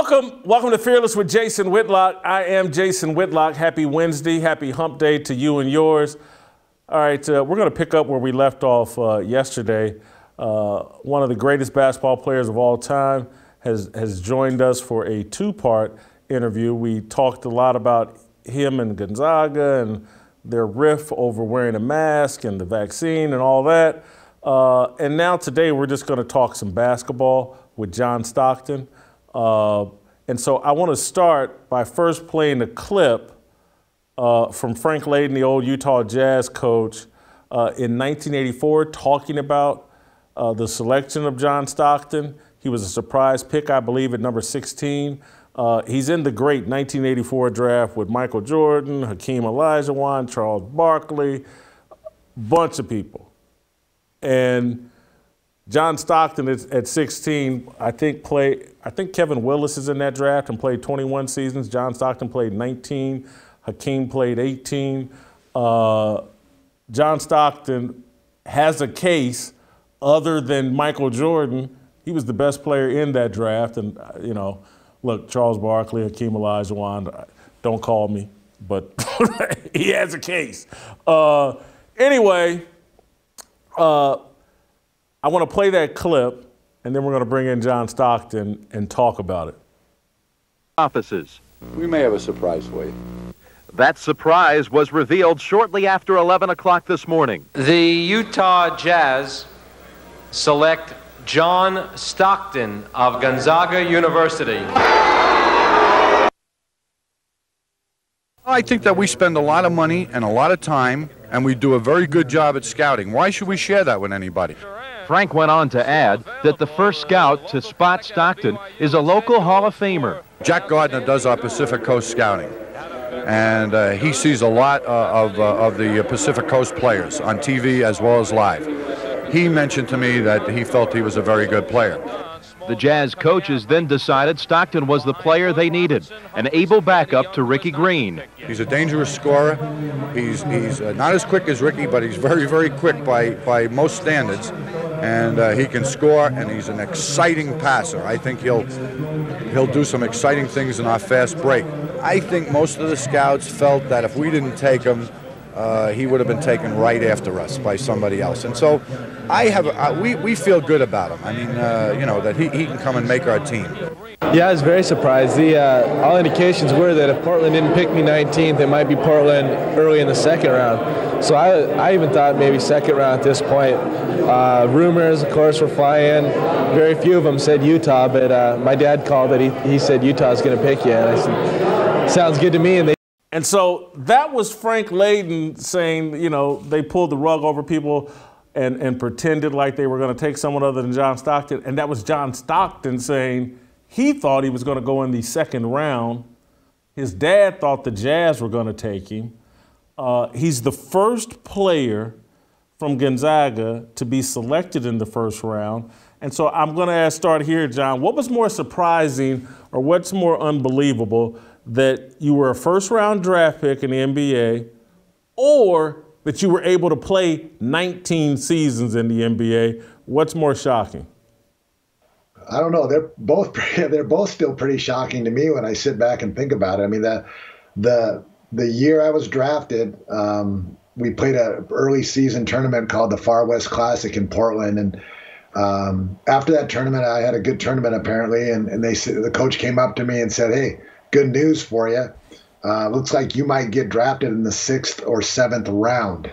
Welcome, welcome to Fearless with Jason Whitlock. I am Jason Whitlock. Happy Wednesday, happy hump day to you and yours. All right, uh, we're going to pick up where we left off uh, yesterday. Uh, one of the greatest basketball players of all time has, has joined us for a two part interview. We talked a lot about him and Gonzaga and their riff over wearing a mask and the vaccine and all that. Uh, and now today we're just going to talk some basketball with John Stockton. Uh, and so I want to start by first playing a clip uh, from Frank Layden, the old Utah Jazz coach, uh, in 1984, talking about uh, the selection of John Stockton. He was a surprise pick, I believe, at number 16. Uh, he's in the great 1984 draft with Michael Jordan, Hakeem Olajuwon, Charles Barkley, bunch of people. And John Stockton at, at 16, I think played. I think Kevin Willis is in that draft and played 21 seasons. John Stockton played 19. Hakeem played 18. Uh, John Stockton has a case other than Michael Jordan. He was the best player in that draft, and uh, you know, look, Charles Barkley, Hakeem Olajuwon. Uh, don't call me, but he has a case. Uh, anyway. Uh, I want to play that clip, and then we're going to bring in John Stockton and talk about it. Offices. We may have a surprise for you. That surprise was revealed shortly after 11 o'clock this morning. The Utah Jazz select John Stockton of Gonzaga University. I think that we spend a lot of money and a lot of time, and we do a very good job at scouting. Why should we share that with anybody? Frank went on to add that the first scout to spot Stockton is a local Hall of Famer. Jack Gardner does our Pacific Coast scouting, and uh, he sees a lot uh, of, uh, of the Pacific Coast players on TV as well as live. He mentioned to me that he felt he was a very good player. The Jazz coaches then decided Stockton was the player they needed, an able backup to Ricky Green. He's a dangerous scorer. He's, he's uh, not as quick as Ricky, but he's very, very quick by, by most standards. And uh, he can score, and he's an exciting passer. I think he'll, he'll do some exciting things in our fast break. I think most of the scouts felt that if we didn't take him, uh, he would have been taken right after us by somebody else. And so I have, uh, we, we feel good about him. I mean, uh, you know, that he, he can come and make our team. Yeah, I was very surprised. The uh, all indications were that if Portland didn't pick me 19th, it might be Portland early in the second round. So I, I even thought maybe second round at this point. Uh, rumors, of course, were flying. Very few of them said Utah, but uh, my dad called it. He, he said Utah's going to pick you, and I said, sounds good to me. And they and so that was Frank Layden saying, you know, they pulled the rug over people and, and pretended like they were going to take someone other than John Stockton. And that was John Stockton saying he thought he was going to go in the second round. His dad thought the Jazz were going to take him. Uh, he's the first player from Gonzaga to be selected in the first round. And so I'm going to start here, John. What was more surprising or what's more unbelievable? That you were a first round draft pick in the NBA or that you were able to play 19 seasons in the NBA. What's more shocking? I don't know. They're both they're both still pretty shocking to me when I sit back and think about it. I mean the the the year I was drafted, um, we played a early season tournament called the Far West Classic in Portland, and um, after that tournament, I had a good tournament apparently, and, and they the coach came up to me and said, "Hey, good news for you. Uh, looks like you might get drafted in the sixth or seventh round.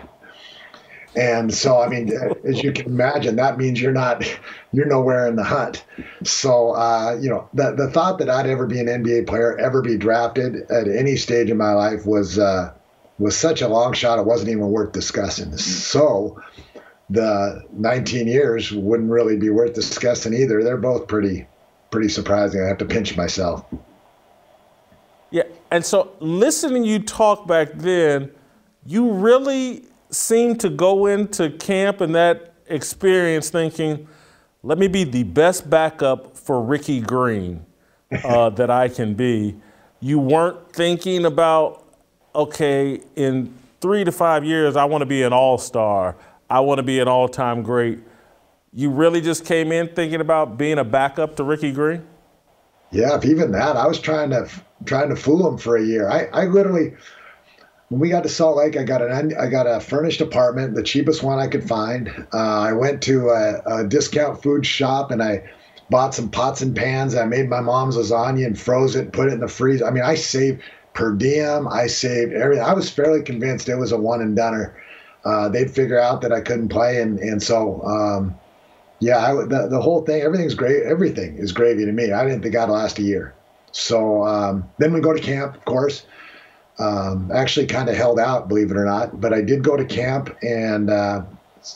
And so, I mean, as you can imagine, that means you're not, you're nowhere in the hunt. So, uh, you know, the the thought that I'd ever be an NBA player, ever be drafted at any stage in my life was uh, was such a long shot. It wasn't even worth discussing. So, the 19 years wouldn't really be worth discussing either. They're both pretty, pretty surprising. I have to pinch myself. Yeah, and so listening you talk back then, you really seemed to go into camp and that experience thinking, let me be the best backup for Ricky Green uh, that I can be. You weren't thinking about, okay, in three to five years, I want to be an all star. I want to be an all time great. You really just came in thinking about being a backup to Ricky Green? Yeah, even that, I was trying to trying to fool him for a year. I, I literally, when we got to Salt Lake, I got an I got a furnished apartment, the cheapest one I could find. Uh, I went to a, a, discount food shop and I bought some pots and pans. I made my mom's lasagna and froze it, put it in the freezer. I mean, I saved per diem. I saved everything. I was fairly convinced it was a one and doneer. Uh, they'd figure out that I couldn't play, and and so. Um, yeah, I, the, the whole thing, everything's great. Everything is gravy to me. I didn't think I'd last a year. So um, then we go to camp, of course. Um, actually, kind of held out, believe it or not. But I did go to camp and uh,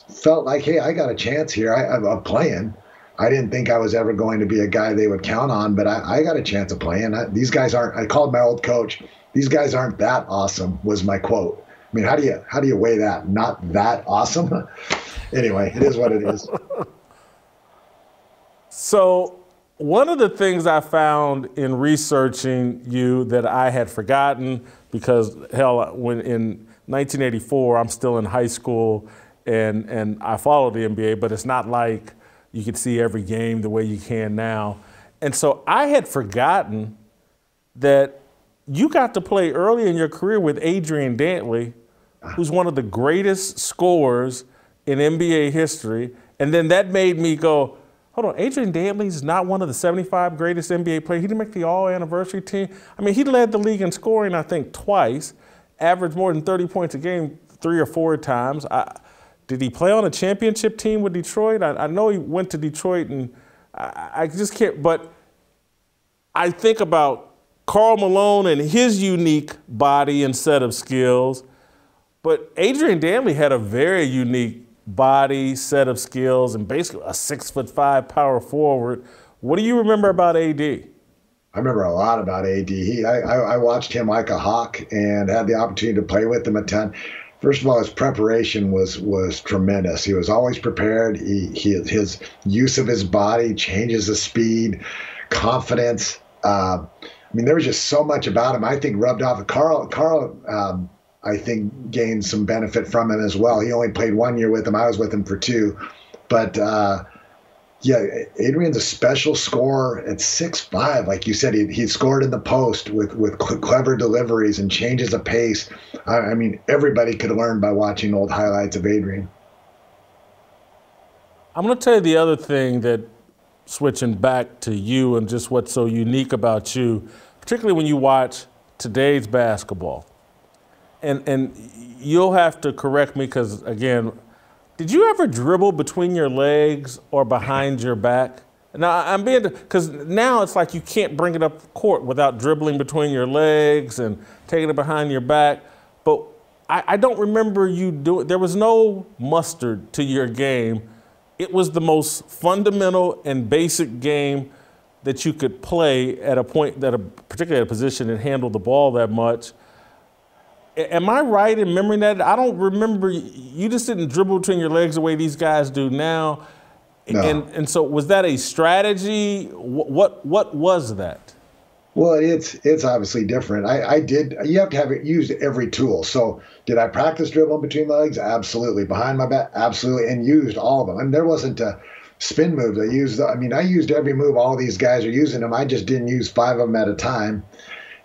felt like, hey, I got a chance here. I, I'm playing. I didn't think I was ever going to be a guy they would count on, but I, I got a chance of playing. I, these guys aren't. I called my old coach. These guys aren't that awesome. Was my quote. I mean, how do you how do you weigh that? Not that awesome. anyway, it is what it is. So, one of the things I found in researching you that I had forgotten because hell, when in 1984 I'm still in high school and and I followed the NBA, but it's not like you could see every game the way you can now. And so I had forgotten that you got to play early in your career with Adrian Dantley, who's one of the greatest scorers in NBA history. And then that made me go, Hold on, Adrian Dantley's not one of the 75 greatest NBA players. He didn't make the all anniversary team. I mean, he led the league in scoring, I think, twice, averaged more than 30 points a game three or four times. I, did he play on a championship team with Detroit? I, I know he went to Detroit, and I, I just can't, but I think about Karl Malone and his unique body and set of skills. But Adrian Dantley had a very unique body, set of skills, and basically a six foot five power forward. What do you remember about AD? I remember a lot about AD. He, I, I watched him like a hawk and had the opportunity to play with him a ton. First of all, his preparation was was tremendous. He was always prepared. He, he his use of his body, changes of speed, confidence. Uh, I mean, there was just so much about him. I think rubbed off. Karl Carl um, I think gained some benefit from him as well. He only played one year with him. I was with him for two, but uh, yeah, Adrian's a special scorer at six five. Like you said, he, he scored in the post with with clever deliveries and changes of pace. I, I mean, everybody could learn by watching old highlights of Adrian. I'm going to tell you the other thing that switching back to you and just what's so unique about you, particularly when you watch today's basketball and and you'll have to correct me because again, did you ever dribble between your legs or behind your back? Now I'm being because now it's like you can't bring it up court without dribbling between your legs and taking it behind your back. But I, I don't remember you doing. There was no mustard to your game. It was the most fundamental and basic game that you could play at a point that, a, particularly at a position that handled the ball that much. Am I right in remembering that? I don't remember. You just didn't dribble between your legs the way these guys do now. No. And and so was that a strategy? What what was that? Well, it's it's obviously different. I, I did. You have to have it used every tool. So did I practice dribbling between my legs? Absolutely. Behind my back? Absolutely. And used all of them. And there wasn't a spin moves. I used. I mean, I used every move. All these guys are using them. I just didn't use five of them at a time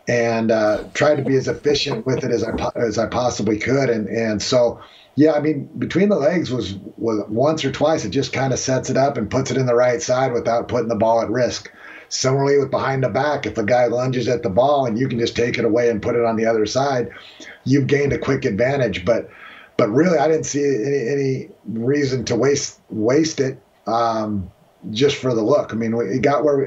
and uh, tried to be as efficient with it as I as I possibly could. And and so yeah, I mean between the legs was was once or twice. It just kind of sets it up and puts it in the right side without putting the ball at risk. Similarly with behind the back, if a guy lunges at the ball and you can just take it away and put it on the other side, you've gained a quick advantage. But but really, I didn't see any any reason to waste waste it um, just for the look. I mean, we got where we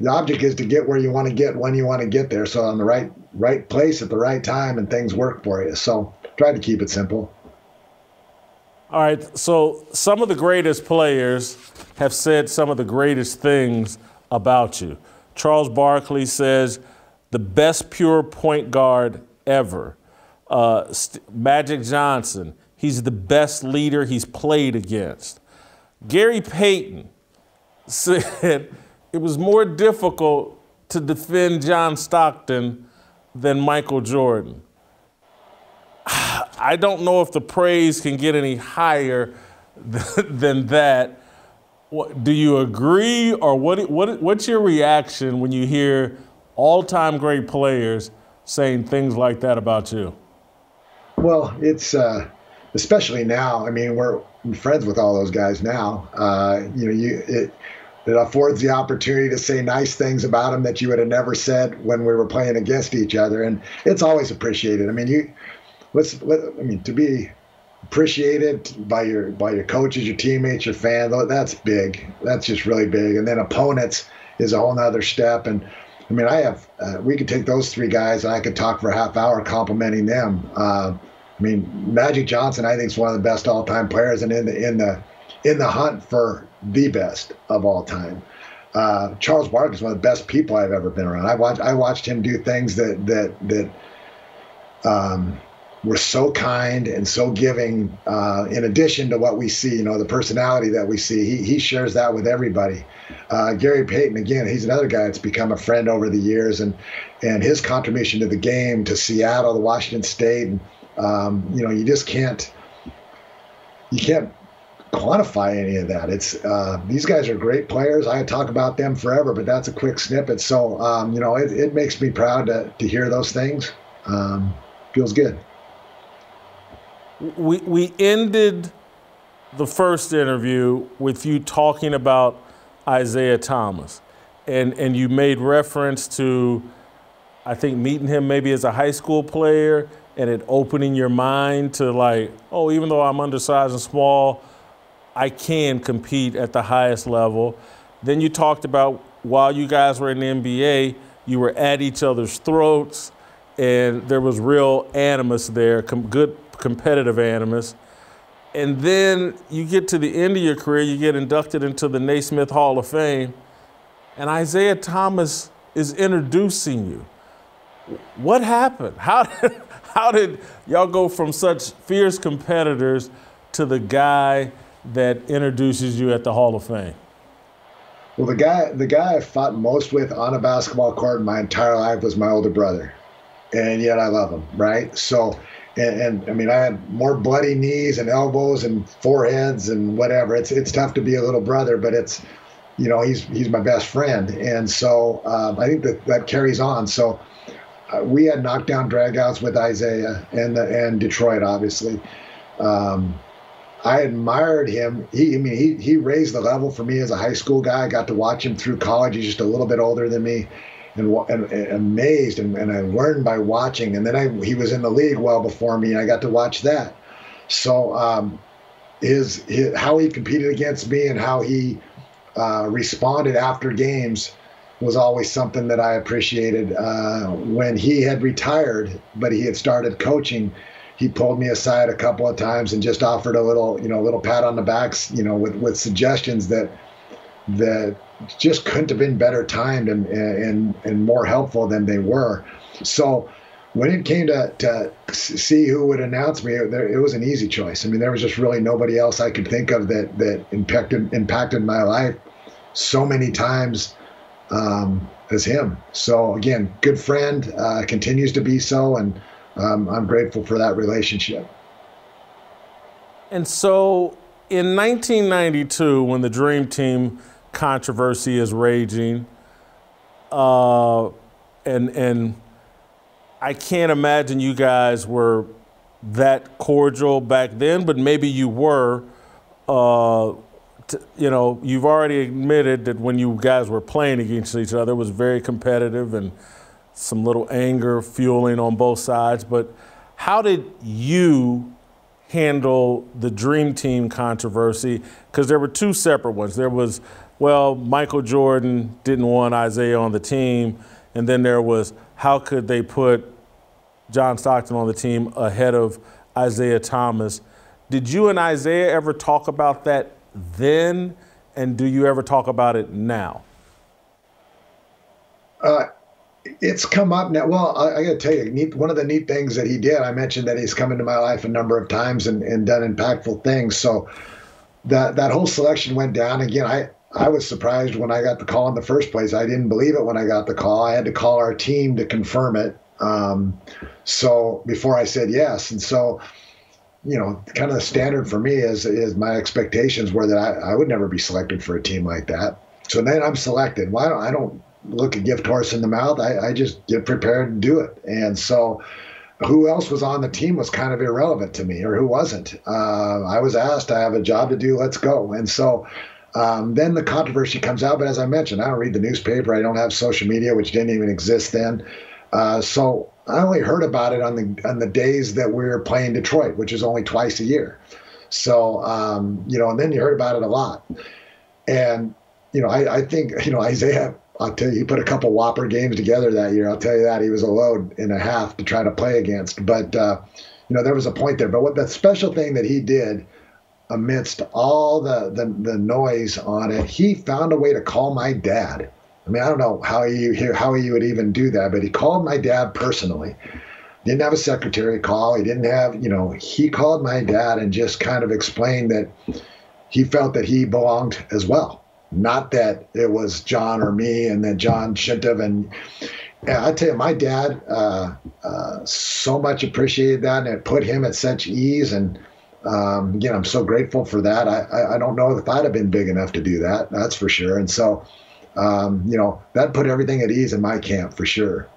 the object is to get where you want to get when you want to get there. So on the right right place at the right time, and things work for you. So try to keep it simple. All right. So some of the greatest players have said some of the greatest things about you. Charles Barkley says the best pure point guard ever. Uh, Magic Johnson, he's the best leader he's played against. Gary Payton said it was more difficult to defend John Stockton than Michael Jordan. I don't know if the praise can get any higher than that. Do you agree, or what, what? What's your reaction when you hear all-time great players saying things like that about you? Well, it's uh, especially now. I mean, we're friends with all those guys now. Uh, you know, you it, it affords the opportunity to say nice things about them that you would have never said when we were playing against each other, and it's always appreciated. I mean, you let's let, I mean to be appreciated by your by your coaches, your teammates, your fans. That's big. That's just really big. And then opponents is a whole nother step. And I mean, I have uh, we could take those three guys and I could talk for a half hour complimenting them. Uh, I mean, Magic Johnson, I think is one of the best all-time players, and in the in the in the hunt for the best of all time. Uh, Charles Barkley is one of the best people I've ever been around. I watched I watched him do things that that that um, were so kind and so giving. Uh, in addition to what we see, you know, the personality that we see, he he shares that with everybody. Uh, Gary Payton, again, he's another guy that's become a friend over the years, and and his contribution to the game, to Seattle, to Washington State, and um, you know, you just can't you can't quantify any of that. It's uh, these guys are great players. I talk about them forever, but that's a quick snippet. So um, you know, it, it makes me proud to to hear those things. Um, feels good. We we ended the first interview with you talking about Isiah Thomas, and and you made reference to, I think meeting him maybe as a high school player and it opening your mind to like, oh, even though I'm undersized and small, I can compete at the highest level. Then you talked about while you guys were in the NBA, you were at each other's throats, and there was real animus there, com- good competitive animus. And then you get to the end of your career, you get inducted into the Naismith Hall of Fame, and Isiah Thomas is introducing you. What happened? How did, how did y'all go from such fierce competitors to the guy that introduces you at the Hall of Fame? Well, the guy the guy I fought most with on a basketball court in my entire life was my older brother, and yet I love him, right? So, and, and I mean, I had more bloody knees and elbows and foreheads and whatever. It's it's tough to be a little brother, but it's you know he's he's my best friend, and so um, I think that that carries on. So uh, we had knockdown dragouts with Isiah and the, and Detroit, obviously. Um, I admired him. He, I mean, he he raised the level for me as a high school guy. I got to watch him through college. He's just a little bit older than me, and, and, and amazed. And, and I learned by watching. And then I he was in the league well before me, and I got to watch that. So um, his, his how he competed against me and how he uh, responded after games was always something that I appreciated. Uh, when he had retired, but he had started coaching, he pulled me aside a couple of times and just offered a little, you know, a little pat on the backs, you know, with, with suggestions that that just couldn't have been better timed and and and more helpful than they were. So when it came to, to see who would announce me, it, it was an easy choice. I mean, there was just really nobody else I could think of that that impacted impacted my life so many times um, as him. So again, good friend, uh, continues to be so, and um, I'm grateful for that relationship. And so, in 1992, when the Dream Team controversy is raging, uh, and and I can't imagine you guys were that cordial back then, but maybe you were. Uh, you know, you've already admitted that when you guys were playing against each other, it was very competitive and some little anger fueling on both sides. But how did you handle the Dream Team controversy? Because there were two separate ones. There was, well, Michael Jordan didn't want Isiah on the team, and then there was, how could they put John Stockton on the team ahead of Isiah Thomas? Did you and Isiah ever talk about that then, and do you ever talk about it now? Uh, it's come up now. Well, I, I got to tell you, neat, one of the neat things that he did, I mentioned that he's come into my life a number of times and, and done impactful things. So that that whole selection went down again. I I was surprised when I got the call in the first place. I didn't believe it when I got the call. I had to call our team to confirm it. Um, so before I said yes, and so you know, kind of the standard for me is is my expectations were that I, I would never be selected for a team like that. So then I'm selected. Why well, don't I don't look a gift horse in the mouth. I, I just get prepared to do it. And so who else was on the team was kind of irrelevant to me or who wasn't. Uh, I was asked, I have a job to do, let's go. And so um, then the controversy comes out. But as I mentioned, I don't read the newspaper, I don't have social media, which didn't even exist then. Uh, so I only heard about it on the on the days that we were playing Detroit, which is only twice a year. So um, you know, and then you heard about it a lot. And you know, I, I think you know Isiah I'll tell you, he put a couple whopper games together that year. I'll tell you that he was a load and a half to try to play against. But uh, you know, there was a point there. But what the special thing that he did amidst all the, the the noise on it, he found a way to call my dad. I mean, I don't know how he how he would even do that, but he called my dad personally. Didn't have a secretary call. He didn't have, you know, he called my dad and just kind of explained that he felt that he belonged as well not that it was John or me, and then John shouldn't have. And, I tell you, my dad uh, uh, so much appreciated that, and it put him at such ease. And um, again, I'm so grateful for that. I, I, I, don't know if I'd have been big enough to do that. That's for sure. And so, um, you know, that put everything at ease in my camp for sure.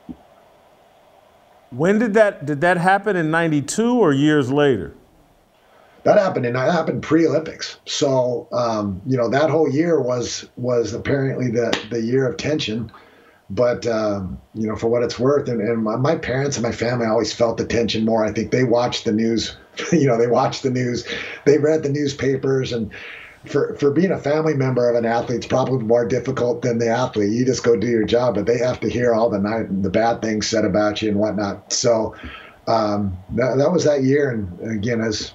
When did that did that happen in '92 or years later? That happened and that happened pre-olympics so um, you know that whole year was was apparently the the year of tension but um, you know for what it's worth and, and my, my, parents and my family always felt the tension more i think they watched the news you know they watched the news they read the newspapers and for, for being a family member of an athlete, it's probably more difficult than the athlete. You just go do your job, but they have to hear all the night the bad things said about you and whatnot. So um, that, that was that year. And again, as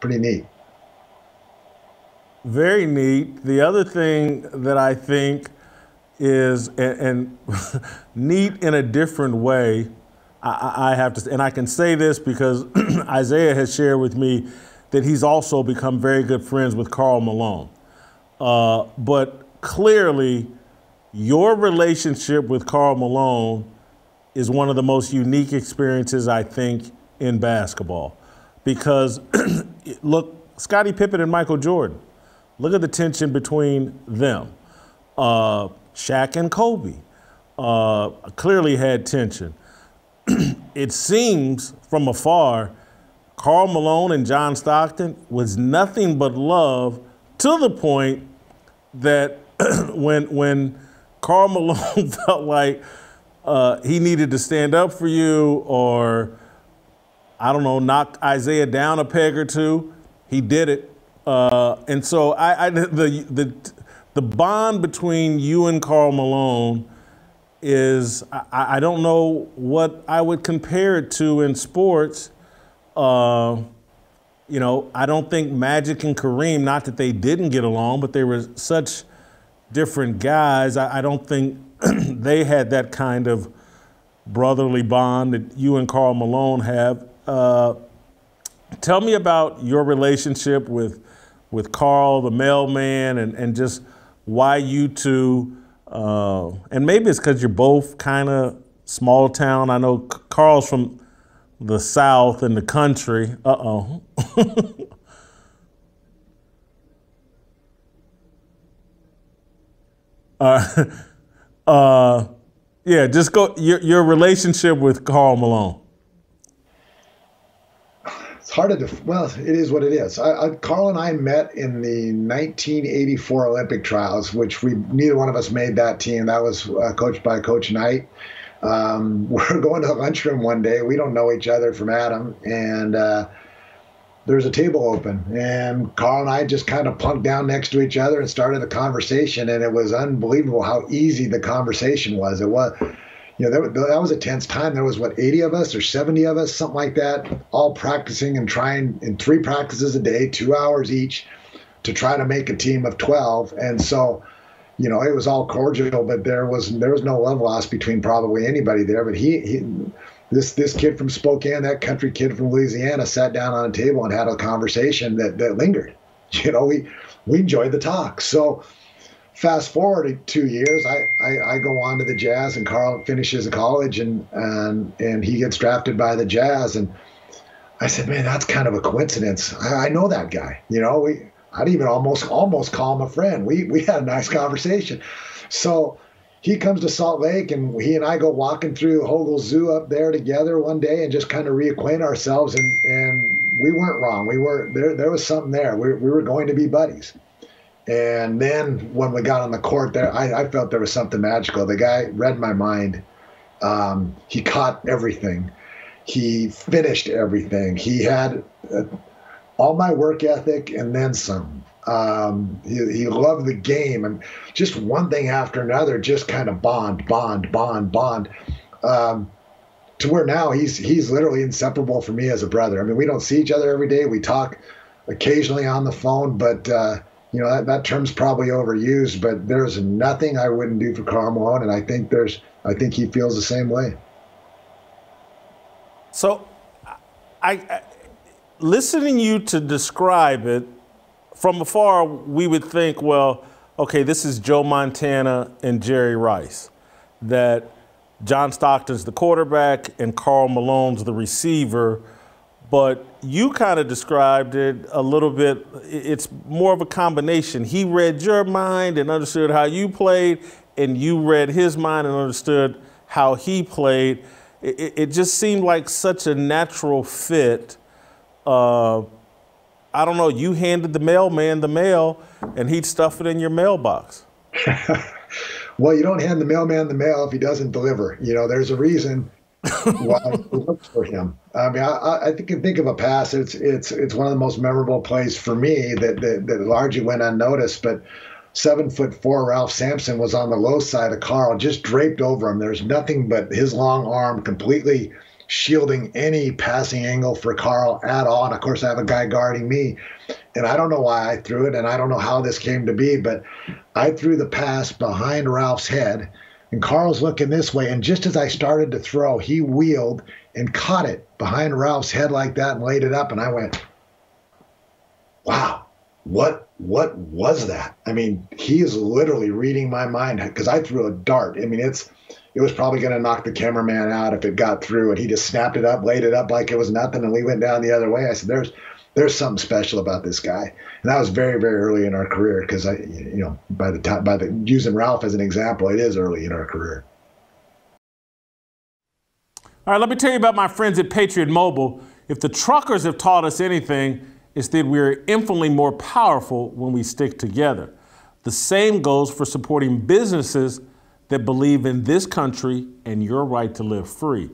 pretty neat. Very neat. The other thing that I think is, and, and neat in a different way, I, I, have to, and I can say this because Isiah has shared with me that he's also become very good friends with Karl Malone. Uh, but clearly, your relationship with Karl Malone is one of the most unique experiences, I think, in basketball because look, Scottie Pippen and Michael Jordan, look at the tension between them. Uh, Shaq and Kobe uh, clearly had tension. it seems from afar, Karl Malone and John Stockton was nothing but love to the point that when when Karl Malone felt like uh, he needed to stand up for you or I don't know, knocked Isiah down a peg or two. He did it. Uh, and so I, I, the, the, the bond between you and Karl Malone is, I, I don't know what I would compare it to in sports. Uh, you know, I don't think Magic and Kareem, not that they didn't get along, but they were such different guys. I, I don't think they had that kind of brotherly bond that you and Karl Malone have. Uh, tell me about your relationship with with Karl, the mailman, and, and just why you two, uh, and maybe it's because you're both kind of small town. I know Karl's from the South and the country. Uh oh. uh, uh, yeah, just go your your relationship with Karl Malone hard to well it is what it is. I, I, karl and i met in the 1984 olympic trials which we neither one of us made that team. That was uh, coached by coach knight. Um, we're going to the lunchroom one day. We don't know each other from adam. And uh, there's a table open. And Karl and i just kind of plunked down next to each other and started a conversation. And it was unbelievable how easy the conversation was. It was you know, that, that was a tense time. There was what 80 of us or 70 of us, something like that, all practicing and trying in three practices a day, two hours each, to try to make a team of 12. And so, you know, it was all cordial, but there was there was no love lost between probably anybody there. But he, he this this kid from Spokane, that country kid from Louisiana, sat down on a table and had a conversation that that lingered. You know, we we enjoyed the talk. So fast forward two years, I, I, I, go on to the Jazz, and Karl finishes college, and and and he gets drafted by the Jazz, and I said, man, that's kind of a coincidence. I, I know that guy. You know, we I'd even almost almost call him a friend. We we had a nice conversation. So he comes to Salt Lake and he and I go walking through Hogle Zoo up there together one day and just kind of reacquaint ourselves and and we weren't wrong. We were there there was something there. We, we were going to be buddies. And then when we got on the court there, I, I felt there was something magical. The guy read my mind. Um, he caught everything. He finished everything. He had uh, all my work ethic and then some. Um, he, he loved the game and just one thing after another, just kind of bond, bond, bond, bond. Um, to where now he's he's literally inseparable for me as a brother. I mean, we don't see each other every day. We talk occasionally on the phone, but uh, you know that, that term's probably overused. But there's nothing I wouldn't do for Karl Malone, and I think there's I think he feels the same way. So, I, I listening you to describe it from afar, we would think, well, okay, this is Joe Montana and Jerry Rice. That John Stockton's the quarterback and Karl Malone's the receiver. But you kind of described it a little bit. It's more of a combination. He read your mind and understood how you played, and you read his mind and understood how he played. It, it just seemed like such a natural fit. Uh, I don't know, you handed the mailman the mail and he'd stuff it in your mailbox. well, you don't hand the mailman the mail if he doesn't deliver. You know, there's a reason why it looks for him. I mean, I, I think think of a pass. It's it's it's one of the most memorable plays for me that that, that largely went unnoticed. But seven foot four Ralph Sampson was on the low side of Karl, just draped over him. There's nothing but his long arm completely shielding any passing angle for Karl at all. And of course, I have a guy guarding me. And I don't know why I threw it, and I don't know how this came to be, but I threw the pass behind Ralph's head, and Karl's looking this way. And just as I started to throw, he wheeled and caught it behind Ralph's head like that and laid it up. And I went, wow, what what was that? I mean, he is literally reading my mind because I threw a dart. I mean, it's it was probably going to knock the cameraman out if it got through. And he just snapped it up, laid it up like it was nothing, and we went down the other way. I said, "There's there's something special about this guy," and that was very very early in our career because I you know by the time by the using Ralph as an example, it is early in our career. All right, let me tell you about my friends at Patriot Mobile. If the truckers have taught us anything, it's that we're infinitely more powerful when we stick together. The same goes for supporting businesses that believe in this country and your right to live free.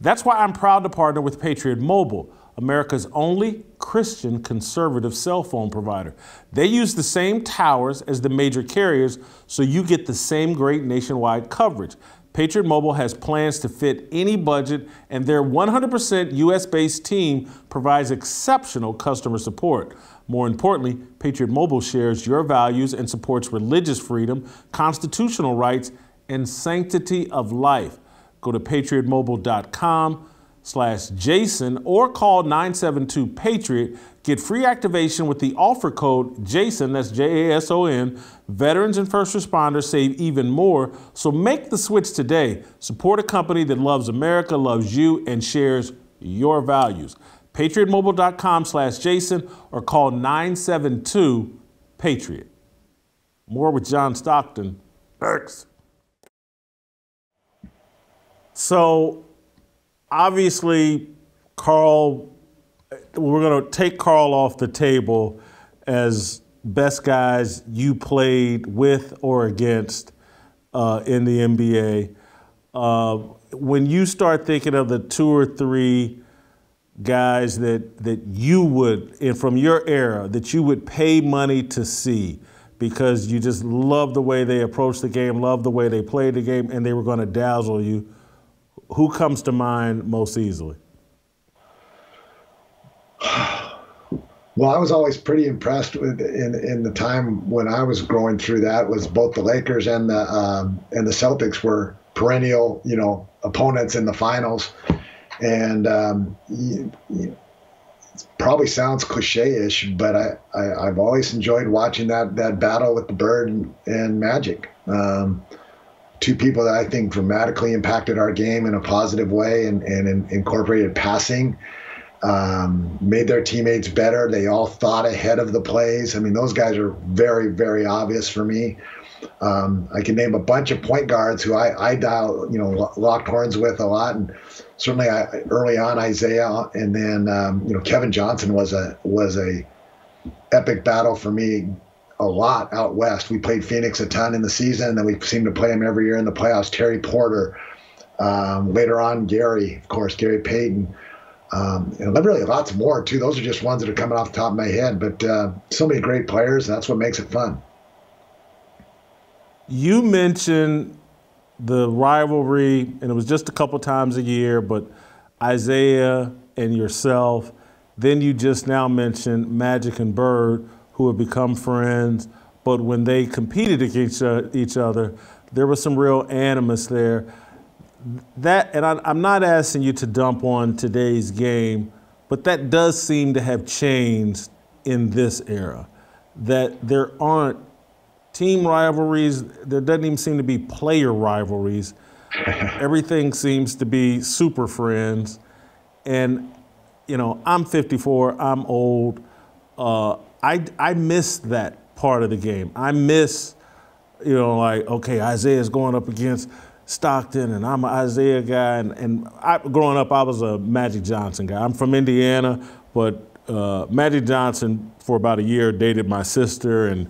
That's why I'm proud to partner with Patriot Mobile, America's only Christian conservative cell phone provider. They use the same towers as the major carriers, so you get the same great nationwide coverage. Patriot Mobile has plans to fit any budget, and their 100% US based team provides exceptional customer support. More importantly, Patriot Mobile shares your values and supports religious freedom, constitutional rights, and sanctity of life. Go to patriotmobile.com slash Jason or call 972 Patriot. Get free activation with the offer code JASON, that's J A S O N. Veterans and first responders save even more. So make the switch today. Support a company that loves America, loves you, and shares your values. PatriotMobile.com slash Jason or call 972 Patriot. More with John Stockton. Thanks. So obviously, Karl, we're going to take Karl off the table as best guys you played with or against uh, in the NBA. Uh, when you start thinking of the two or three guys that that you would, and from your era, that you would pay money to see because you just love the way they approached the game, love the way they played the game, and they were going to dazzle you who comes to mind most easily? Well, I was always pretty impressed with in in the time when I was growing through that was both the Lakers and the um, and the Celtics were perennial, you know, opponents in the finals, and um, you, it probably sounds cliche-ish, but I, I have always enjoyed watching that that battle with the Bird and, and Magic. Um, two people that I think dramatically impacted our game in a positive way and, and in, incorporated passing. um, made their teammates better. They all thought ahead of the plays. I mean, those guys are very, very obvious for me. Um, I can name a bunch of point guards who I, I dial, you know, locked horns with a lot, and certainly I, early on Isiah, and then um, you know Kevin Johnson was a was a epic battle for me a lot out west. We played Phoenix a ton in the season, and then we seem to play them every year in the playoffs. Terry Porter, um, later on Gary, of course, Gary Payton. Um, and really lots more too. Those are just ones that are coming off the top of my head, but uh, so many great players. That's what makes it fun. You mentioned the rivalry, and it was just a couple times a year, but Isiah and yourself. Then you just now mentioned Magic and Bird, who had become friends. But when they competed against each other, there was some real animus there. That, and I, I'm not asking you to dump on today's game, but that does seem to have changed in this era. That there aren't team rivalries. There doesn't even seem to be player rivalries. Everything seems to be super friends. And, you know, I'm 54, I'm old. Uh, I, I miss that part of the game. I miss, you know, like, okay, Isiah's going up against Stockton, and I'm an Isiah guy. And, and I, growing up, I was a Magic Johnson guy. I'm from Indiana, but uh, Magic Johnson, for about a year, dated my sister, and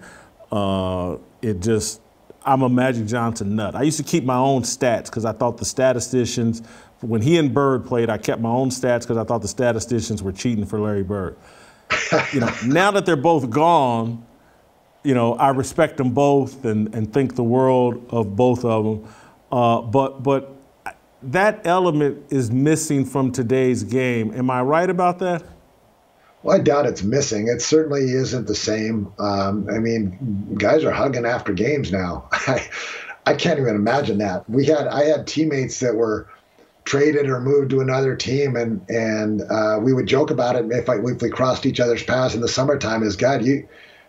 uh, it just, I'm a Magic Johnson nut. I used to keep my own stats because I thought the statisticians, when he and Bird played, I kept my own stats because I thought the statisticians were cheating for Larry Bird. You know, now that they're both gone, you know, I respect them both and, and think the world of both of them. Uh, but but that element is missing from today's game. Am I right about that? Well, I doubt it's missing. It certainly isn't the same. Um, I mean, guys are hugging after games now. I, I can't even imagine that. We had I had teammates that were traded or moved to another team, and and uh, we would joke about it if, I, if we crossed each other's paths in the summertime. As God, you,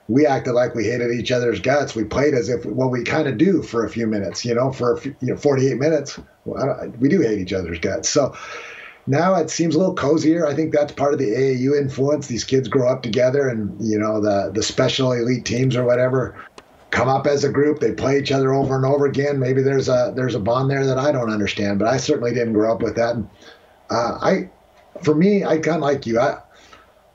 we acted like we hated each other's guts. We played as if well, we kind of do for a few minutes, you know, for few, you know 48 minutes. Well, we do hate each other's guts. So now it seems a little cozier. I think that's part of the AAU influence. These kids grow up together, and you know the the special elite teams or whatever come up as a group. They play each other over and over again. Maybe there's a there's a bond there that I don't understand, but I certainly didn't grow up with that. And, uh, I, for me, I kind of like you. I,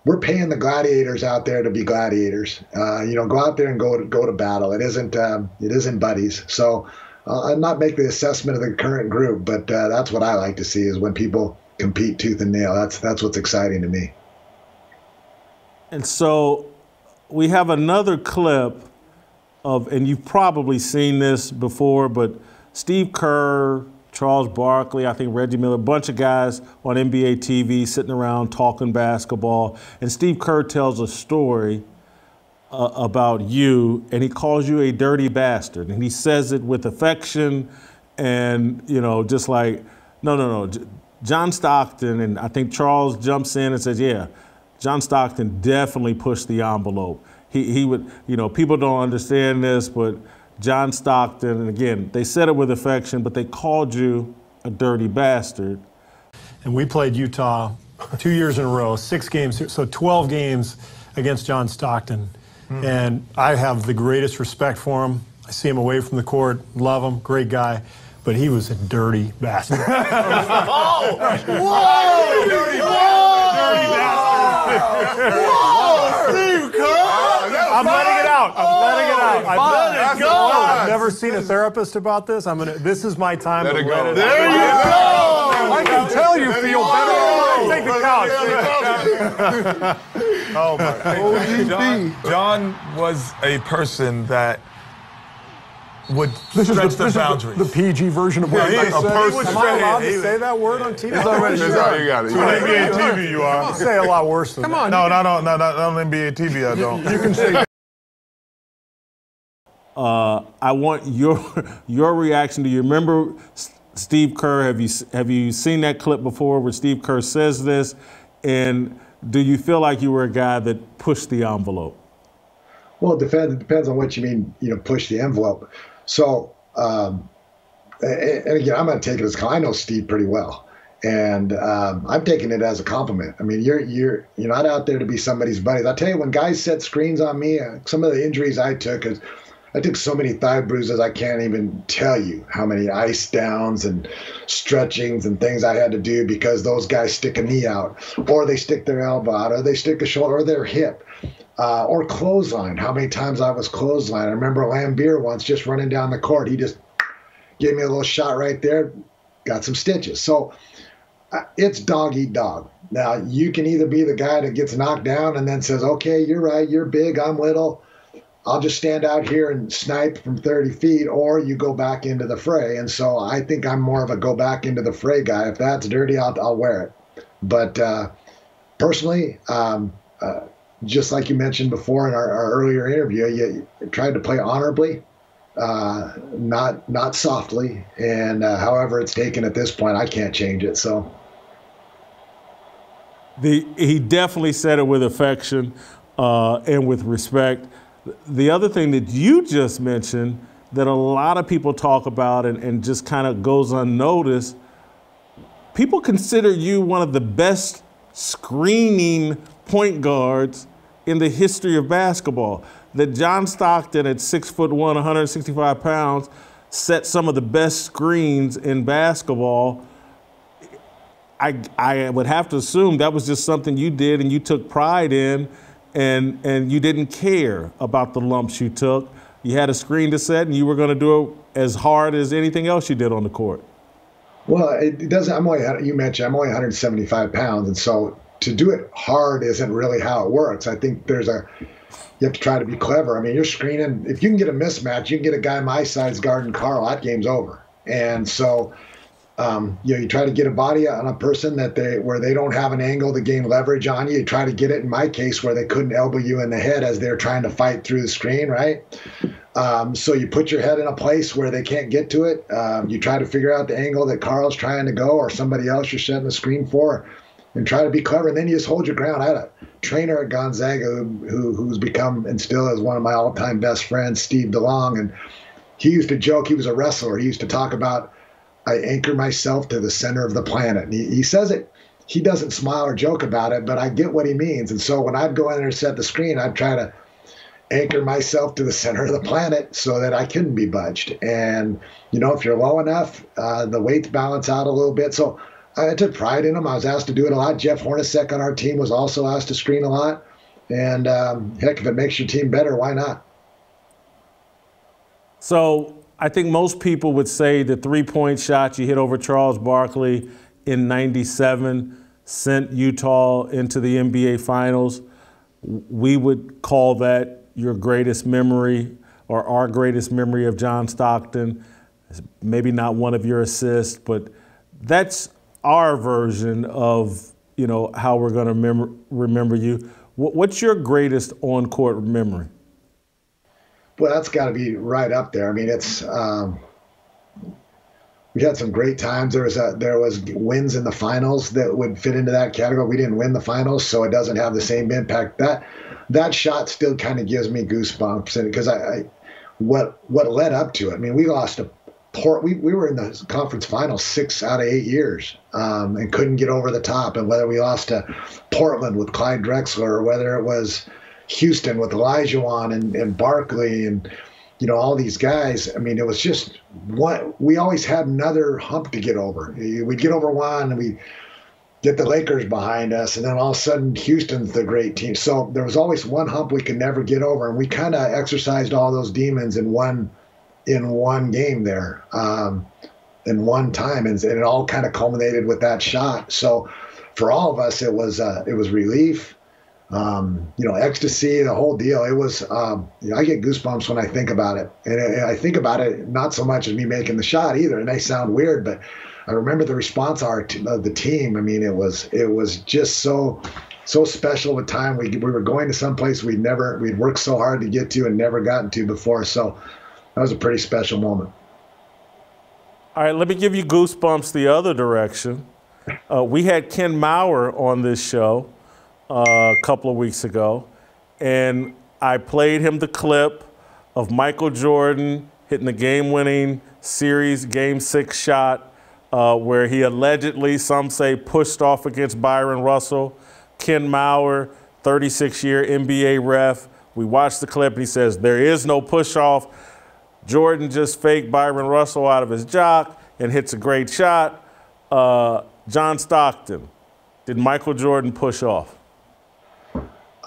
we're paying the gladiators out there to be gladiators. Uh, you know, go out there and go to, go to battle. It isn't um, it isn't buddies. So uh, I'm not making the assessment of the current group, but uh, that's what I like to see is when people compete tooth and nail. That's that's what's exciting to me. And so we have another clip of, and you've probably seen this before, but Steve Kerr, Charles Barkley, I think Reggie Miller, a bunch of guys on NBA TV sitting around talking basketball. And Steve Kerr tells a story uh, about you, and he calls you a dirty bastard. And he says it with affection and, you know, just like, no, no, no. John Stockton, and I think Charles jumps in and says, yeah, John Stockton definitely pushed the envelope. He, he would, you know, people don't understand this, but John Stockton, and again, they said it with affection, but they called you a dirty bastard. And we played Utah two years in a row, six games, so 12 games against John Stockton. Mm. And I have the greatest respect for him. I see him away from the court, love him, great guy but he was a dirty bastard. oh! Whoa! Dirty, Whoa! dirty bastard. Whoa! Steve Kerr! I'm letting it out. I'm oh, letting it out. I've, it go. I've never seen a therapist about this. I'm gonna. This is my time let to it let it there out. you go. I can tell you feel better. Take the couch. oh my. John, John was a person that would this stretch is the, the boundaries. The, the, PG version of what yeah, I said. Am I allowed to say that word on TV? It's already sure. you got it. You on NBA TV, you are. You say a lot worse than that. Come that. on. No, no, no, no, not on NBA TV. I don't. You, you can say. Uh, I want your your reaction Do you. Remember Steve Kerr? Have you have you seen that clip before where Steve Kerr says this? And do you feel like you were a guy that pushed the envelope? Well, it depends. It depends on what you mean. You know, push the envelope. So, um, and again, I'm going to take it as I know Steve pretty well, and um, I'm taking it as a compliment. I mean, you're you're you're not out there to be somebody's buddy. I tell you, when guys set screens on me, uh, some of the injuries I took is. I took so many thigh bruises, I can't even tell you how many ice downs and stretchings and things I had to do because those guys stick a knee out, or they stick their elbow out, or they stick a shoulder, or their hip, uh, or clothesline. How many times I was clothesline? I remember Laimbeer once just running down the court. He just gave me a little shot right there, got some stitches. So uh, it's dog eat dog. Now you can either be the guy that gets knocked down and then says, "Okay, you're right. You're big. I'm little." I'll just stand out here and snipe from 30 feet, or you go back into the fray. And so I think I'm more of a go back into the fray guy. If that's dirty, I'll, I'll wear it. But uh, personally, um, uh, just like you mentioned before in our, our earlier interview, you, you, tried to play honorably, uh, not not softly. And uh, however it's taken at this point, I can't change it. So. The, he definitely said it with affection uh, and with respect. The other thing that you just mentioned that a lot of people talk about and, and just kind of goes unnoticed, people consider you one of the best screening point guards in the history of basketball. That John Stockton at six foot one, 165 pounds, set some of the best screens in basketball. I, I would have to assume that was just something you did and you took pride in and and you didn't care about the lumps you took. You had a screen to set, and you were going to do it as hard as anything else you did on the court. Well, it doesn't. I'm only you mentioned I'm only 175 pounds, and so to do it hard isn't really how it works. I think there's a you have to try to be clever. I mean, you're screening. If you can get a mismatch, you can get a guy my size guarding Karl. That game's over. And so um, you know, you try to get a body on a person that they where they don't have an angle to gain leverage on you. You try to get it in my case where they couldn't elbow you in the head as they're trying to fight through the screen, right? Um, so you put your head in a place where they can't get to it. Um, you try to figure out the angle that Karl's trying to go or somebody else you're setting the screen for, and try to be clever. And then you just hold your ground. I had a trainer at Gonzaga who, who who's become and still is one of my all-time best friends, Steve DeLong, and he used to joke. He was a wrestler. He used to talk about I anchor myself to the center of the planet. And he, he says it, he doesn't smile or joke about it, but I get what he means. And so when I'd go in there and set the screen, I'd try to anchor myself to the center of the planet so that I couldn't be budged. And, you know, if you're low enough, uh, the weights balance out a little bit. So I took pride in them. I was asked to do it a lot. Jeff Hornacek on our team was also asked to screen a lot. And um, heck, if it makes your team better, why not? So I think most people would say the three point shot you hit over Charles Barkley in 97 sent Utah into the NBA Finals. We would call that your greatest memory or our greatest memory of John Stockton. Maybe not one of your assists, but that's our version of you know how we're going to remember, remember you. What's your greatest on-court memory? Well, that's got to be right up there. I mean, it's um, we had some great times. There was a, there was wins in the finals that would fit into that category. We didn't win the finals, so it doesn't have the same impact. That that shot still kind of gives me goosebumps, and because I, I, what what led up to it. I mean, we lost a port. We we were in the conference finals six out of eight years, um, and couldn't get over the top. And whether we lost to Portland with Clyde Drexler, or whether it was Houston with Olajuwon and, and Barkley and you know all these guys. I mean, it was just one. We always had another hump to get over. We'd get over one, and we get the Lakers behind us, and then all of a sudden Houston's the great team. So there was always one hump we could never get over, and we kind of exercised all those demons in one in one game there, um, in one time, and, and it all kind of culminated with that shot. So for all of us, it was uh, it was relief um, you know, ecstasy, the whole deal. It was, um, you know, I get goosebumps when I think about it. And I think about it not so much as me making the shot either. And they sound weird, but I remember the response of the team. I mean, it was, it was just so, so special the time we, we were going to some place we'd never, we'd worked so hard to get to and never gotten to before. So that was a pretty special moment. All right, let me give you goosebumps the other direction. Uh, we had Ken Mauer on this show a couple of weeks ago, and I played him the clip of Michael Jordan hitting the game-winning series game six shot uh, where he allegedly, some say, pushed off against Bryon Russell. Ken Mauer, 36 year NBA ref. We watched the clip and he says, There is no push off. Jordan just faked Bryon Russell out of his jock and hits a great shot. Uh, John Stockton, did Michael Jordan push off?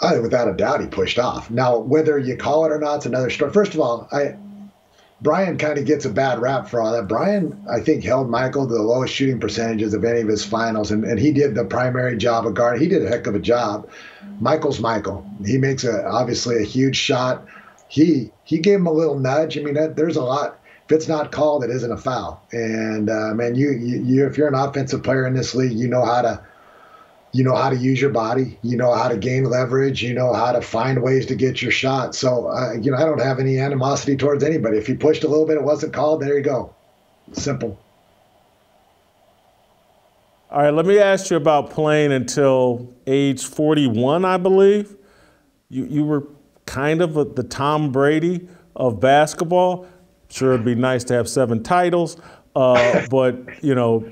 I, without a doubt, he pushed off. Now, whether you call it or not, it's another story. First of all, I Bryon kind of gets a bad rap for all that. Bryon, I think, held Michael to the lowest shooting percentages of any of his finals, and, and he did the primary job of guard. He did a heck of a job. Michael's Michael. He makes a obviously a huge shot. He he gave him a little nudge. I mean, that, there's a lot. If it's not called, it isn't a foul. And uh, man, you, you you if you're an offensive player in this league, you know how to you know how to use your body, you know how to gain leverage, you know how to find ways to get your shot. So, uh, you know, I don't have any animosity towards anybody. If you pushed a little bit, it wasn't called. There you go. Simple. All right, let me ask you about playing until age 41, I believe. You, you were kind of a, the Tom Brady of basketball. Sure, it'd be nice to have seven titles, uh, but, you know,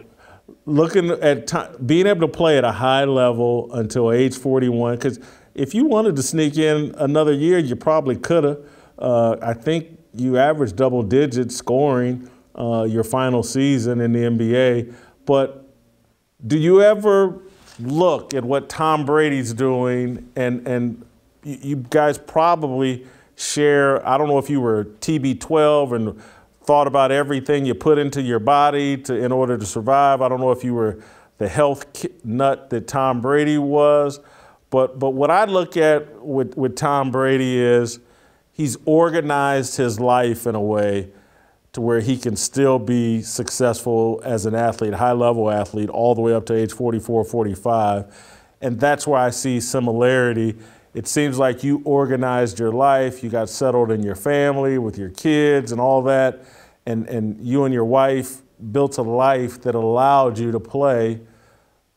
looking at being able to play at a high level until age 41 because if you wanted to sneak in another year you probably could have uh, i think you averaged double digit scoring uh, your final season in the nba but do you ever look at what tom brady's doing and, and you guys probably share i don't know if you were tb12 and thought about everything you put into your body to, in order to survive. I don't know if you were the health nut that Tom Brady was, but, but what I look at with, with Tom Brady is he's organized his life in a way to where he can still be successful as an athlete, high level athlete, all the way up to age 44, 45. And that's where I see similarity. It seems like you organized your life, you got settled in your family with your kids and all that and, and you and your wife built a life that allowed you to play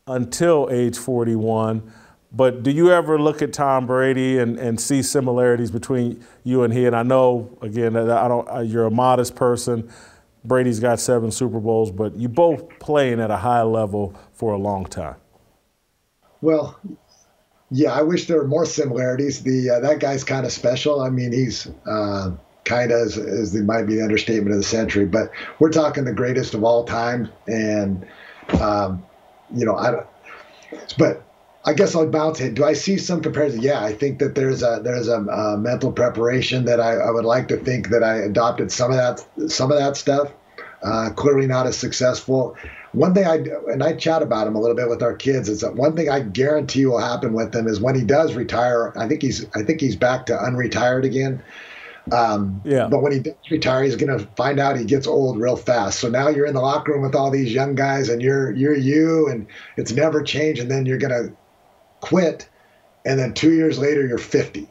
until age 41. But do you ever look at Tom Brady and, and see similarities between you and he? And I know, again, I don't, uh, you're a modest person. Brady's got seven Super Bowls, but you both playing at a high level for a long time. Well, yeah, I wish there were more similarities. The uh, that guy's kind of special. I mean, he's uh, kind of as, it might be the understatement of the century. But we're talking the greatest of all time, and um, you know, I. But I guess I'll bounce it. Do I see some comparison? Yeah, I think that there's a there's a, a mental preparation that I, I, would like to think that I adopted some of that some of that stuff. Uh, clearly not as successful. One thing I and I chat about him a little bit with our kids is that one thing I guarantee will happen with him is when he does retire. I think he's I think he's back to unretired again. Um, yeah. But when he does retire, he's going to find out he gets old real fast. So now you're in the locker room with all these young guys, and you're you're you, and it's never changed. And then you're going to quit, and then two years later you're 50.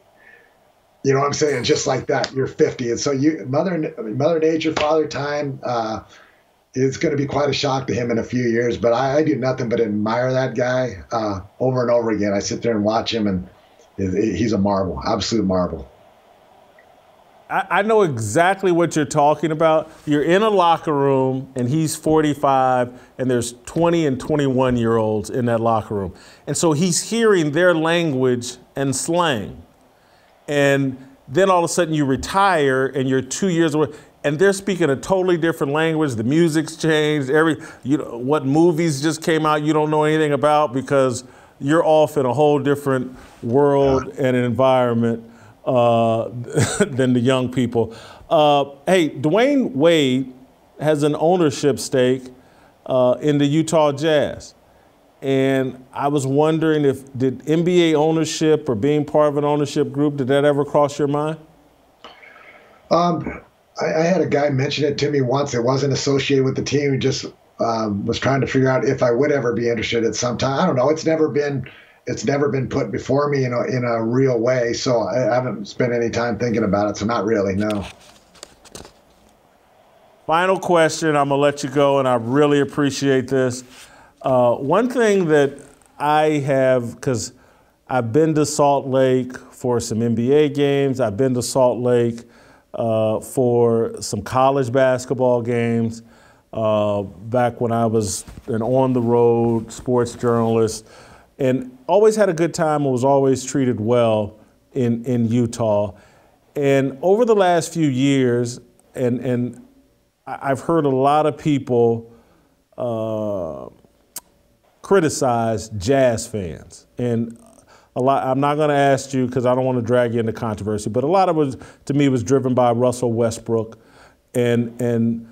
You know what I'm saying? Just like that, you're 50. And so you, mother, mother nature, father time. Uh, it's going to be quite a shock to him in a few years, but I, I do nothing but admire that guy uh, over and over again. I sit there and watch him, and he's a marvel, absolute marvel. I, I know exactly what you're talking about. You're in a locker room and he's 45 and there's 20 and 21 year olds in that locker room. And so he's hearing their language and slang. And then all of a sudden you retire and you're two years away and they're speaking a totally different language. The music's changed. Every you know what movies just came out you don't know anything about because you're off in a whole different world and environment uh, than the young people. Uh, hey, Dwyane Wade has an ownership stake uh, in the Utah Jazz. And I was wondering if did NBA ownership or being part of an ownership group, did that ever cross your mind? Um, I, I, had a guy mention it to me once. It wasn't associated with the team. He Just um, was trying to figure out if I would ever be interested at some time. I don't know. It's never been it's never been put before me in a, in a real way. So I haven't spent any time thinking about it. So not really, no. Final question. I'm gonna let you go, and I really appreciate this. Uh, one thing that I have, because I've been to Salt Lake for some NBA games. I've been to Salt Lake uh, for some college basketball games. uh, back when I was an on the road sports journalist, and always had a good time and was always treated well in, in Utah. And over the last few years, and, and I've heard a lot of people uh, criticize jazz fans. And a lot, I'm not going to ask you because I don't want to drag you into controversy, but a lot of it to me was driven by Russell Westbrook. And, and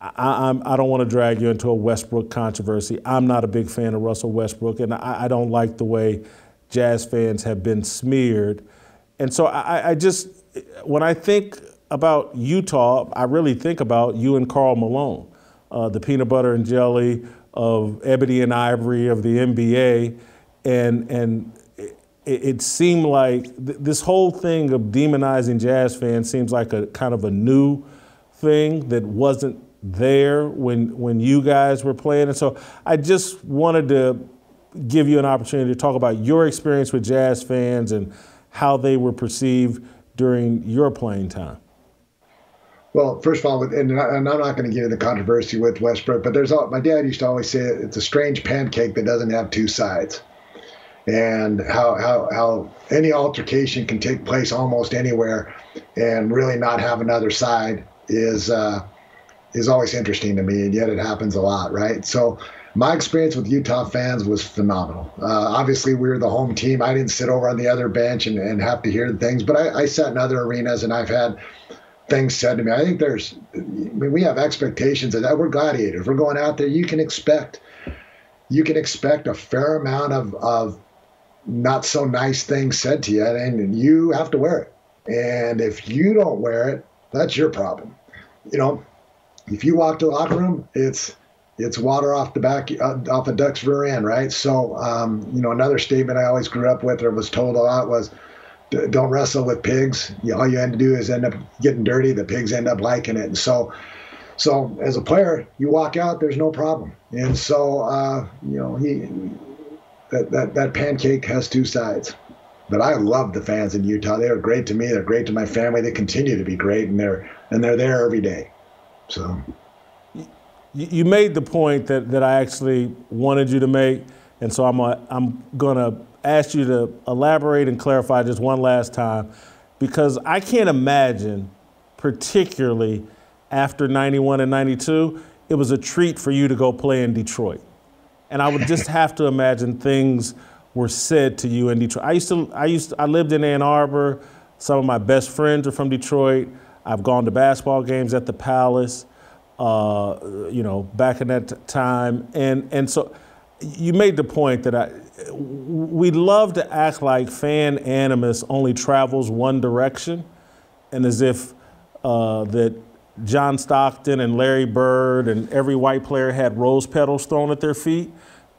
I, I'm, I do not want to drag you into a Westbrook controversy. I'm not a big fan of Russell Westbrook, and I, I don't like the way Jazz fans have been smeared. And so I, I just, when I think about Utah, I really think about you and Karl Malone, uh, the peanut butter and jelly of ebony and ivory of the NBA, and and it, it seemed like th- this whole thing of demonizing jazz fans seems like a kind of a new thing that wasn't there when when you guys were playing, and so I just wanted to give you an opportunity to talk about your experience with jazz fans and how they were perceived during your playing time. Well, first of all, and, I'm not going to get into controversy with Westbrook, but there's all, my dad used to always say it's a strange pancake that doesn't have two sides, and how how how any altercation can take place almost anywhere, and really not have another side is uh, is always interesting to me, and yet it happens a lot, right? So my experience with Utah fans was phenomenal. Uh, obviously, we were the home team. I didn't sit over on the other bench and, and have to hear the things, but I, I sat in other arenas and I've had things said to me. I think there's, I mean, we have expectations of that we're gladiators. We're going out there. You can expect, you can expect a fair amount of, of not so nice things said to you, and you have to wear it. And if you don't wear it, that's your problem. You know, if you walk to the locker room, it's it's water off the back uh, off a duck's rear end, right? So, um, you know, another statement I always grew up with or was told a lot was, don't wrestle with pigs. You all you end to do is end up getting dirty. The pigs end up liking it. And so, so as a player, you walk out, there's no problem. And so, uh, you know, he that, that that pancake has two sides. But I love the fans in Utah. They are great to me. They're great to my family. They continue to be great, and they're and they're there every day. So. You made the point that, that I actually wanted you to make, and so I'm, a, I'm going to ask you to elaborate and clarify just one last time because I can't imagine, particularly after 91 and 92, it was a treat for you to go play in Detroit. And I would just have to imagine things were said to you in Detroit. I used to, I used, to, I lived in Ann Arbor. Some of my best friends are from Detroit. I've gone to basketball games at the Palace, uh, you know, back in that time. And, and so you made the point that I, we love to act like fan animus only travels one direction, and as if uh, that John Stockton and Larry Bird and every white player had rose petals thrown at their feet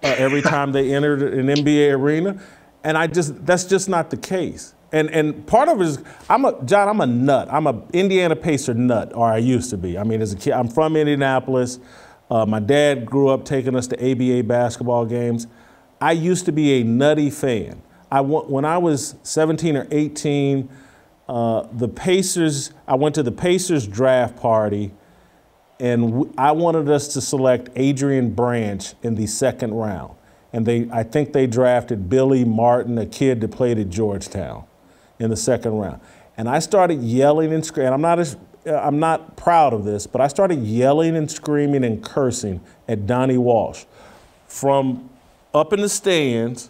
uh, every time they entered an NBA arena, and I just that's just not the case. And and part of it is I'm a John. I'm a nut. I'm a Indiana Pacer nut, or I used to be. I mean, as a kid, I'm from Indianapolis. Uh, my dad grew up taking us to ABA basketball games. I used to be a nutty fan. I when I was 17 or 18, uh, the Pacers. I went to the Pacers draft party, and I wanted us to select Adrian Branch in the second round. And they, I think they drafted Billy Martin, a kid that played at Georgetown, in the second round. And I started yelling and screaming. I'm not as I'm not proud of this, but I started yelling and screaming and cursing at Donnie Walsh from up in the stands,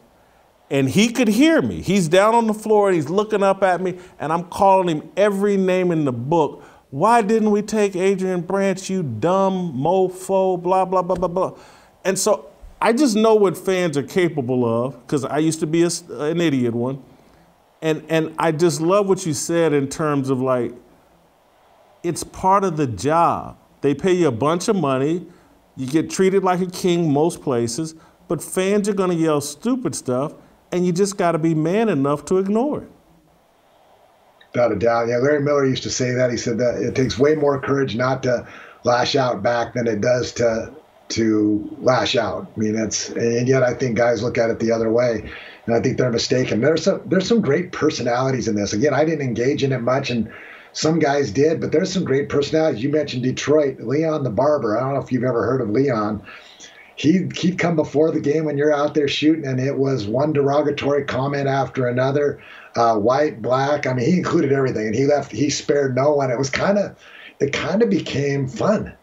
and he could hear me. He's down on the floor and he's looking up at me, and I'm calling him every name in the book. Why didn't we take Adrian Branch, you dumb mofo, blah, blah, blah, blah, blah. And so I just know what fans are capable of because I used to be a, an idiot one. And, and I just love what you said in terms of like, it's part of the job. They pay you a bunch of money. You get treated like a king most places, but fans are to yell stupid stuff, and you just got to be man enough to ignore it. Without a doubt. Yeah, Larry Miller used to say that. He said that it takes way more courage not to lash out back than it does to to lash out. I mean, it's and yet I think guys look at it the other way, and I think they're mistaken. There's some there's some great personalities in this. Again, I didn't engage in it much, and some guys did, but there's some great personalities. You mentioned Detroit, Leon the Barber. I don't know if you've ever heard of Leon. He'd, he'd come before the game when you're out there shooting, and it was one derogatory comment after another, uh, white, black. I mean, he included everything, and he left. He spared no one. It was kind of, it kind of became fun.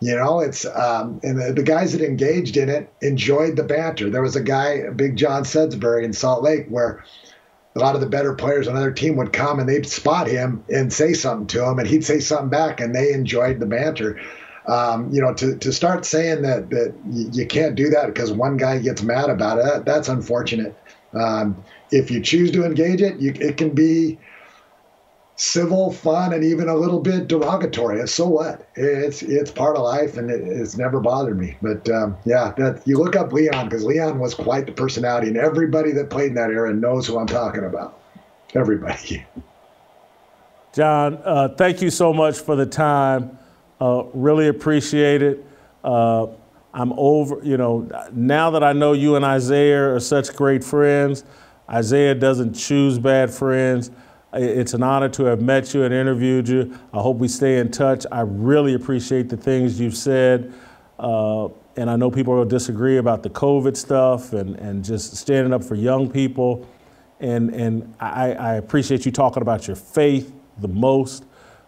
You know, it's um, and the, the, guys that engaged in it enjoyed the banter. There was a guy, Big John Sudsbury in Salt Lake, where a lot of the better players on another team would come and they'd spot him and say something to him, and he'd say something back, and they enjoyed the banter. Um, you know, to, to start saying that that you can't do that because one guy gets mad about it, that, that's unfortunate. Um, if you choose to engage it, you, it can be civil, fun, and even a little bit derogatory. So what? It's it's part of life, and it, it's never bothered me. But um, yeah, that you look up Leon because Leon was quite the personality, and everybody that played in that era knows who I'm talking about. Everybody. John, uh, thank you so much for the time. Uh, really appreciate it. Uh, I'm over, you know, now that I know you and Isiah are such great friends, Isiah doesn't choose bad friends. It's an honor to have met you and interviewed you. I hope we stay in touch. I really appreciate the things you've said. Uh, and I know people will disagree about the COVID stuff and, and just standing up for young people. And, and I, I appreciate you talking about your faith the most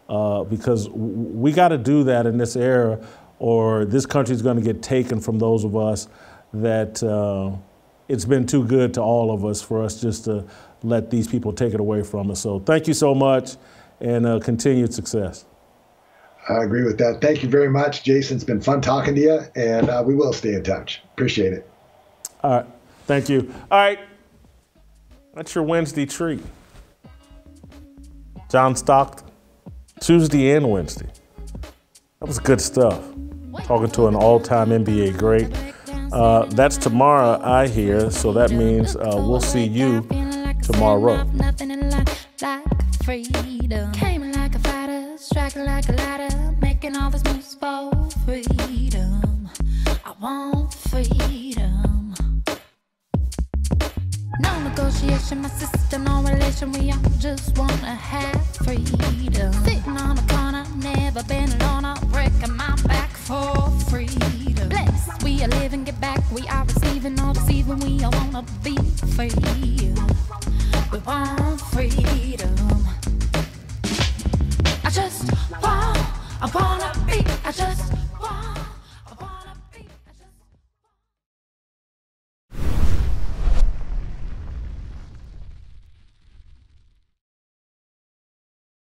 uh, because we got to do that in this era or this country is going to get taken from those of us that uh, it's been too good to all of us for us just to let these people take it away from us. So thank you so much and uh, continued success. I agree with that. Thank you very much, Jason. It's been fun talking to you, and uh, we will stay in touch. Appreciate it. All right. Thank you. All right. That's your Wednesday treat. John Stockton, Tuesday and Wednesday. That was good stuff. Talking to an all time NBA great. Uh, that's tomorrow, I hear, so that means uh, we'll see you tomorrow. Nothing in life No negotiation, my sister, no relation. We all just wanna have freedom. Sitting on a corner, never been alone. I'm breaking my back for freedom. Blessed, we are living, get back. We are receiving, all deceiving. We all wanna be free. We want freedom. I just want, I wanna be, I just